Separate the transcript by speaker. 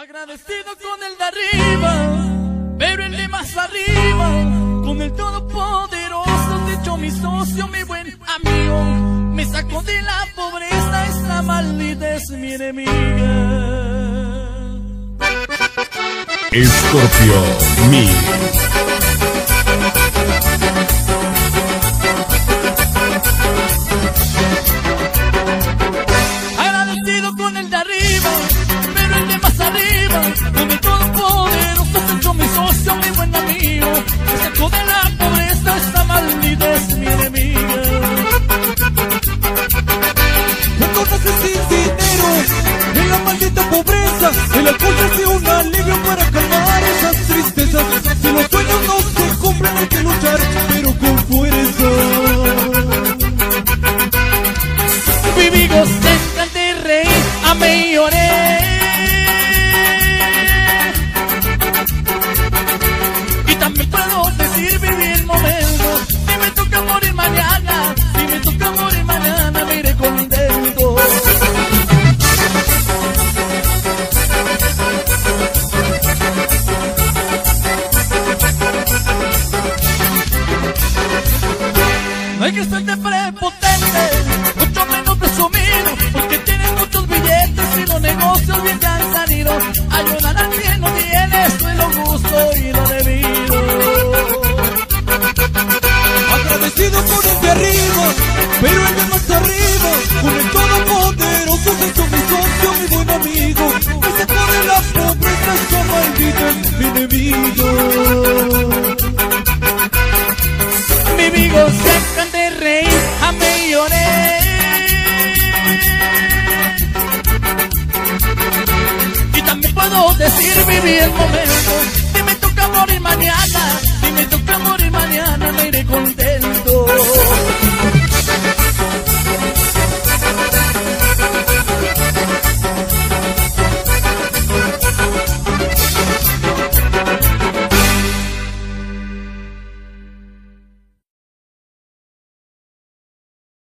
Speaker 1: Agradecido con el de arriba, pero el de más arriba, con el todopoderoso, te hecho mi socio, mi buen amigo, me sacó de la pobreza, esta maldita es mi enemiga.
Speaker 2: Escorpio Mi.
Speaker 1: Pobreza,
Speaker 3: el alcohol es un alivio para calmar esas tristezas. Si los sueños no se cumplen hay que luchar, pero con fuerza.
Speaker 1: Vivimos en de rey, amé y lloré. Hay que ser de prepotente, mucho menos presumido, porque tienes muchos billetes y los negocios bien te han salido. Ayudar al que no tiene, esto es lo justo y lo debido.
Speaker 3: Agradecido con el de arriba, pero el de más arriba, con el todopoderoso, hizo mi socio, mi buen amigo. De la pobreza, esa maldita es mi enemigo.
Speaker 1: Mi amigo puedo decir vivir el momento. Si me toca morir mañana, si me toca morir mañana, me iré contigo.